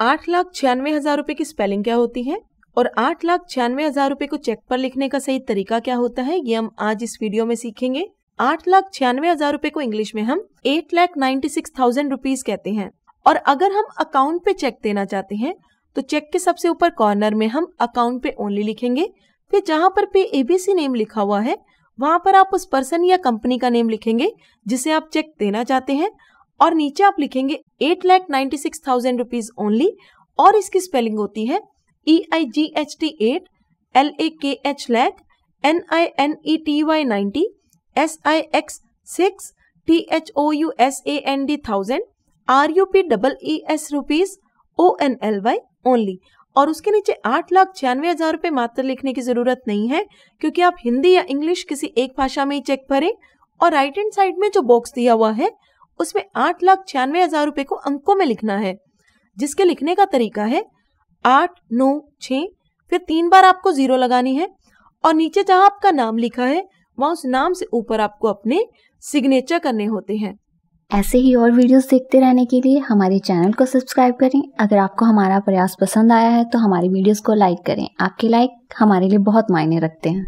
आठ लाख छियानवे हज़ार रुपए की स्पेलिंग क्या होती है? और आठ लाख छियानवे हज़ार रुपए को चेक पर लिखने का सही तरीका क्या होता है? ये हम आज इस वीडियो में सीखेंगे। आठ लाख छियानवे हज़ार रुपए को इंग्लिश में हम eight lakh ninety six thousand rupees कहते हैं। और अगर हम अकाउंट पे चेक देना चाहते हैं तो चेक के सबसे ऊपर कॉर्नर में हम अकाउंट पे ओनली लिखेंगे। फिर जहाँ पर पे एबीसी नेम लिखा हुआ है, वहाँ पर आप उस पर्सन या कंपनी का नेम लिखेंगे, जिसे आप चेक देना चाहते हैं। और नीचे आप लिखेंगे eight lakh ninety six thousand rupees only और इसकी स्पेलिंग होती है E I G H T eight L A K H lakh N I N E T Y ninety S I X six T H O U S A N D thousand R U P double E S rupees O N L Y only और उसके नीचे आठ लाख छियानवे हज़ार रुपए मात्र लिखने की ज़रूरत नहीं है, क्योंकि आप हिंदी या इंग्लिश किसी एक भाषा में ही चेक भरें और राइट हैंड साइड में जो बॉक्स दिया हुआ है उसमें आठ लाख छियानवे हज़ार रुपए को अंकों में लिखना है। जिसके लिखने का तरीका है, आठ, नौ छ फिर तीन बार आपको ज़ीरो लगानी है और नीचे जहाँ आपका नाम लिखा है, वहाँ उस नाम से ऊपर आपको अपने सिग्नेचर करने होते हैं। ऐसे ही और वीडियोस देखते रहने के लिए हमारे चैनल को सब्सक्राइब करें। अगर आपको हमारा प्रयास पसंद आया है तो हमारी वीडियोस को लाइक करें। आपके लाइक हमारे लिए बहुत मायने रखते हैं।